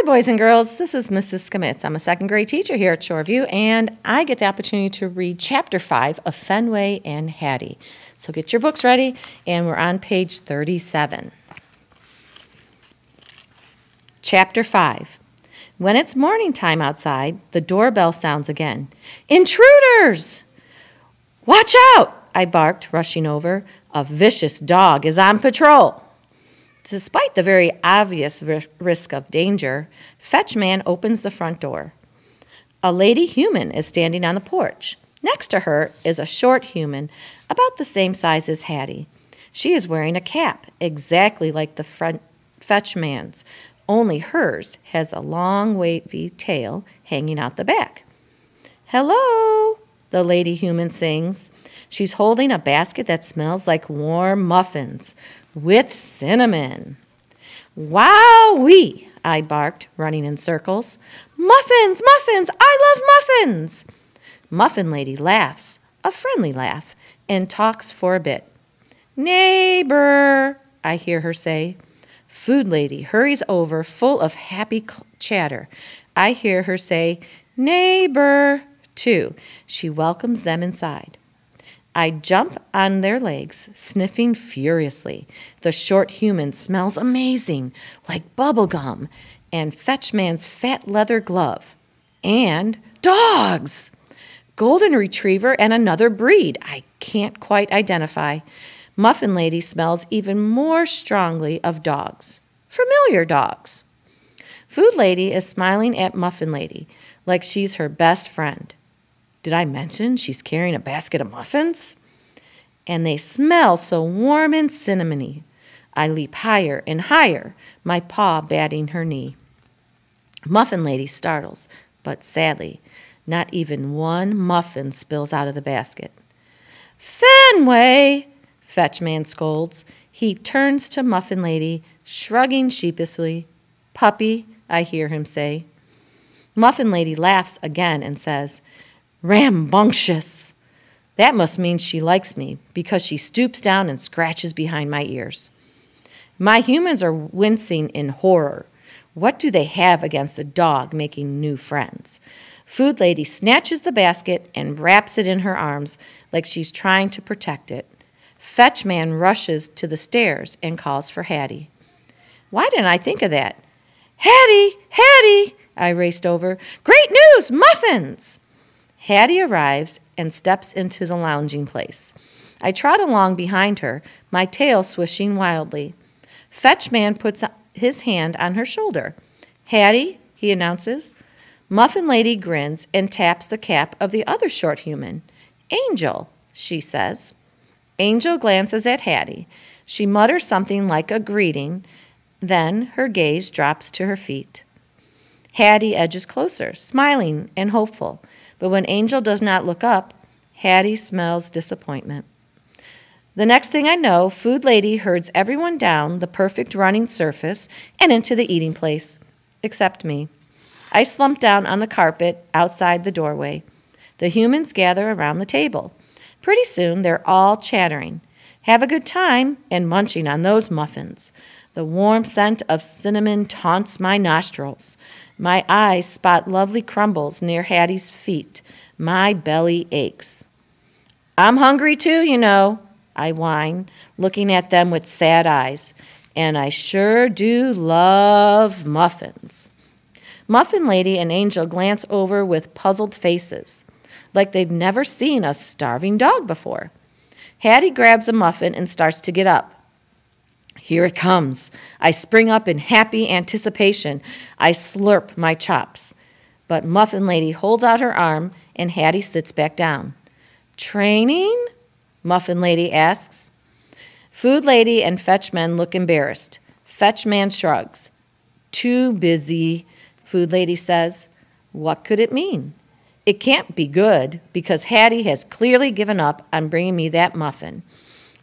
Hi, boys and girls. This is Mrs. Schimizzi. I'm a second grade teacher here at Shoreview, and I get the opportunity to read Chapter 5 of Fenway and Hattie. So get your books ready, and we're on page 37. Chapter 5 When it's morning time outside, the doorbell sounds again. Intruders! Watch out! I barked, rushing over. A vicious dog is on patrol. Despite the very obvious risk of danger, Fetchman opens the front door. A lady human is standing on the porch. Next to her is a short human, about the same size as Hattie. She is wearing a cap, exactly like the front Fetchman's, only hers has a long, wavy tail hanging out the back. Hello, the lady human sings. She's holding a basket that smells like warm muffins with cinnamon. Wowee! I barked, running in circles. Muffins! Muffins! I love muffins! Muffin Lady laughs, a friendly laugh, and talks for a bit. Neighbor, I hear her say. Food Lady hurries over, full of happy chatter. I hear her say, Neighbor, too. She welcomes them inside. I jump on their legs, sniffing furiously. The short human smells amazing, like bubble gum, and Fetchman's fat leather glove. And dogs! Golden Retriever and another breed I can't quite identify. Muffin Lady smells even more strongly of dogs. Familiar dogs. Food Lady is smiling at Muffin Lady like she's her best friend. Did I mention she's carrying a basket of muffins? And they smell so warm and cinnamony. I leap higher and higher, my paw batting her knee. Muffin Lady startles, but sadly, not even one muffin spills out of the basket. Fenway! Fetchman scolds. He turns to Muffin Lady, shrugging sheepishly. Puppy, I hear him say. Muffin Lady laughs again and says, Rambunctious. That must mean she likes me because she stoops down and scratches behind my ears. My humans are wincing in horror. What do they have against a dog making new friends? Food Lady snatches the basket and wraps it in her arms like she's trying to protect it. Fetch Man rushes to the stairs and calls for Hattie. Why didn't I think of that? Hattie! Hattie! I raced over. Great news! Muffins! Hattie arrives and steps into the lounging place. I trot along behind her, my tail swishing wildly. Fetchman puts his hand on her shoulder. Hattie, he announces. Muffin Lady grins and taps the cap of the other short human. Angel, she says. Angel glances at Hattie. She mutters something like a greeting, then her gaze drops to her feet. Hattie edges closer, smiling and hopeful, but when Angel does not look up, Hattie smells disappointment. The next thing I know, Food Lady herds everyone down the perfect running surface and into the eating place, except me. I slump down on the carpet outside the doorway. The humans gather around the table. Pretty soon, they're all chattering. Have a good time and munching on those muffins. The warm scent of cinnamon taunts my nostrils. My eyes spot lovely crumbles near Hattie's feet. My belly aches. I'm hungry too, you know, I whine, looking at them with sad eyes. And I sure do love muffins. Muffin Lady and Angel glance over with puzzled faces, like they've never seen a starving dog before. Hattie grabs a muffin and starts to get up. Here it comes. I spring up in happy anticipation. I slurp my chops. But Muffin Lady holds out her arm and Hattie sits back down. Training? Muffin Lady asks. Food Lady and Fetchman look embarrassed. Fetchman shrugs. Too busy. Food Lady says, What could it mean? It can't be good because Hattie has clearly given up on bringing me that muffin.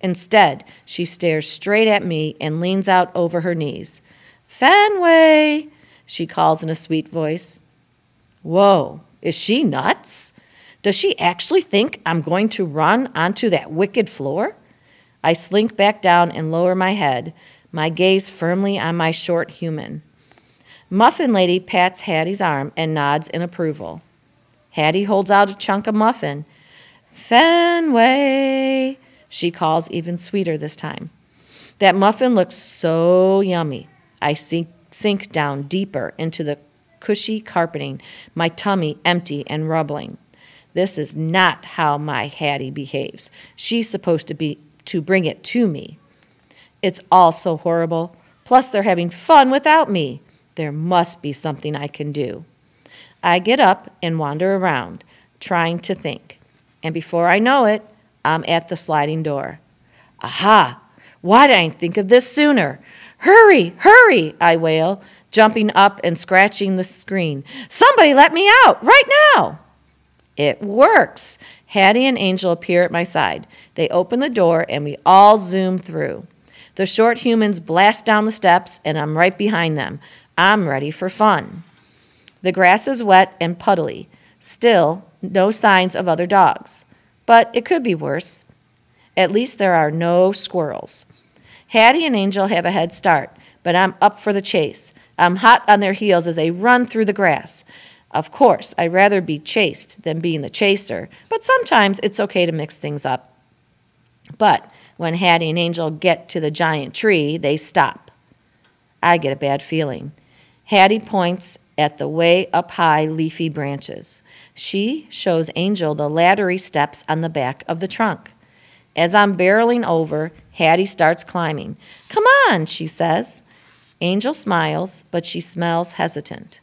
Instead, she stares straight at me and leans out over her knees. Fenway, she calls in a sweet voice. Whoa, is she nuts? Does she actually think I'm going to run onto that wicked floor? I slink back down and lower my head, my gaze firmly on my short human. Muffin Lady pats Hattie's arm and nods in approval. Hattie holds out a chunk of muffin. Fenway, she calls even sweeter this time. That muffin looks so yummy. I sink, sink down deeper into the cushy carpeting, my tummy empty and rubbling. This is not how my Hattie behaves. She's supposed to be to bring it to me. It's all so horrible. Plus, they're having fun without me. There must be something I can do. I get up and wander around, trying to think. And before I know it, I'm at the sliding door. Aha! Why didn't I think of this sooner? Hurry, hurry, I wail, jumping up and scratching the screen. Somebody let me out, right now! It works. Hattie and Angel appear at my side. They open the door and we all zoom through. The short humans blast down the steps and I'm right behind them. I'm ready for fun. The grass is wet and puddly. Still, no signs of other dogs. But it could be worse. At least there are no squirrels. Hattie and Angel have a head start, but I'm up for the chase. I'm hot on their heels as they run through the grass. Of course, I'd rather be chased than being the chaser, but sometimes it's okay to mix things up. But when Hattie and Angel get to the giant tree, they stop. I get a bad feeling. Hattie points at the way up high leafy branches. She shows Angel the laddery steps on the back of the trunk. As I'm barreling over, Hattie starts climbing. Come on, she says. Angel smiles, but she smells hesitant.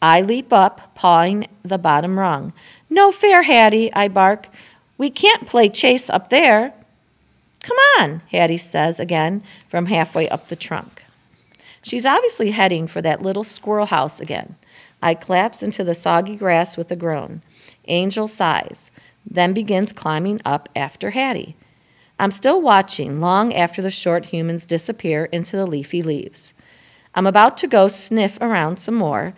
I leap up, pawing the bottom rung. No fair, Hattie, I bark. We can't play chase up there. Come on, Hattie says again from halfway up the trunk. She's obviously heading for that little squirrel house again. I collapse into the soggy grass with a groan. Angel sighs, then begins climbing up after Hattie. I'm still watching long after the short humans disappear into the leafy leaves. I'm about to go sniff around some more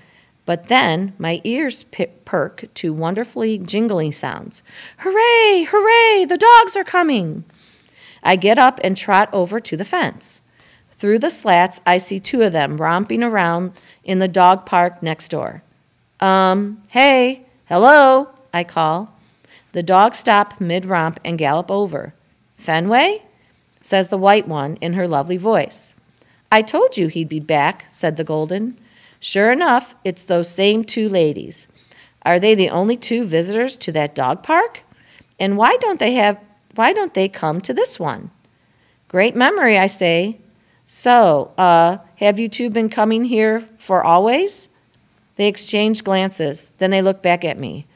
but then my ears perk to wonderfully jingling sounds. Hooray! Hooray! The dogs are coming! I get up and trot over to the fence. Through the slats, I see two of them romping around in the dog park next door. Um, hey, hello, I call. The dogs stop mid romp and gallop over. Fenway? says the white one in her lovely voice. I told you he'd be back, said the golden. Sure enough, it's those same two ladies. Are they the only two visitors to that dog park? And why don't they have why don't they come to this one? Great memory, I say. So, uh, have you two been coming here for always? They exchange glances, then they look back at me.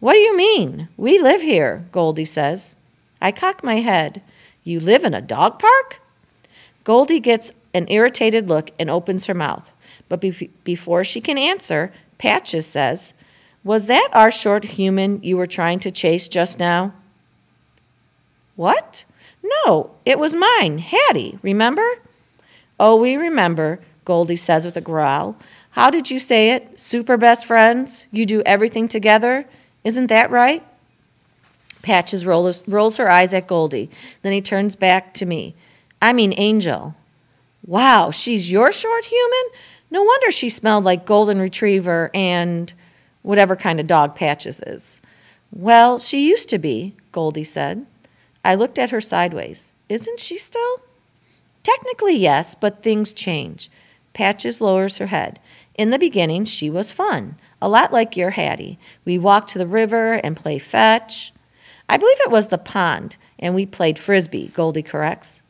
What do you mean? We live here, Goldie says. I cock my head. You live in a dog park? Goldie gets an irritated look and opens her mouth. But be- before she can answer, Patches says, Was that our short human you were trying to chase just now? What? No, it was mine, Hattie, remember? Oh, we remember, Goldie says with a growl. How did you say it? Super best friends? You do everything together? Isn't that right? Patches rolls, rolls her eyes at Goldie. Then he turns back to me. I mean, Angel. Wow, she's your short human? No wonder she smelled like golden retriever and whatever kind of dog Patches is. Well, she used to be, Goldie said. I looked at her sideways. Isn't she still? Technically, yes, but things change. Patches lowers her head. In the beginning, she was fun, a lot like your Hattie. We walked to the river and play fetch. I believe it was the pond, and we played frisbee, Goldie corrects.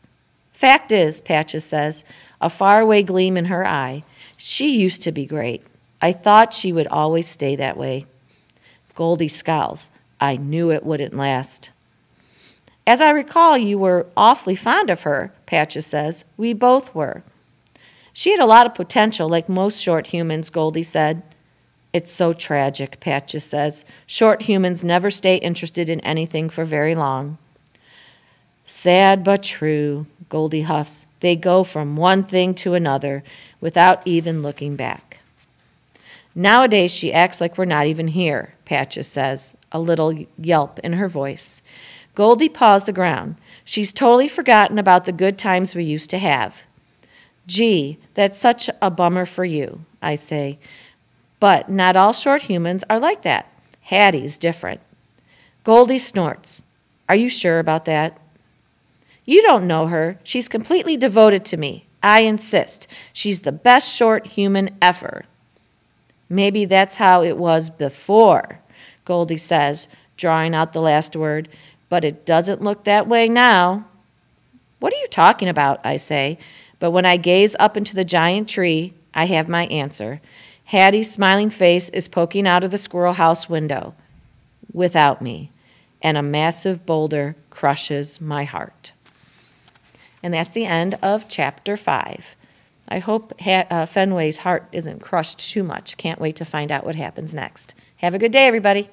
Fact is, Patches says, a faraway gleam in her eye, she used to be great. I thought she would always stay that way. Goldie scowls. I knew it wouldn't last. As I recall, you were awfully fond of her, Patches says. We both were. She had a lot of potential, like most short humans, Goldie said. It's so tragic, Patches says. Short humans never stay interested in anything for very long. Sad but true, Goldie huffs. They go from one thing to another without even looking back. Nowadays, she acts like we're not even here, Patches says, a little yelp in her voice. Goldie paws the ground. She's totally forgotten about the good times we used to have. Gee, that's such a bummer for you. I say. But not all short humans are like that. Hattie's different. Goldie snorts. Are you sure about that? You don't know her. She's completely devoted to me. I insist. She's the best short human ever. Maybe that's how it was before, Goldie says, drawing out the last word, but it doesn't look that way now. What are you talking about? I say, but when I gaze up into the giant tree, I have my answer. Hattie's smiling face is poking out of the squirrel house window without me, and a massive boulder crushes my heart. And that's the end of chapter five. I hope uh, Fenway's heart isn't crushed too much. Can't wait to find out what happens next. Have a good day, everybody.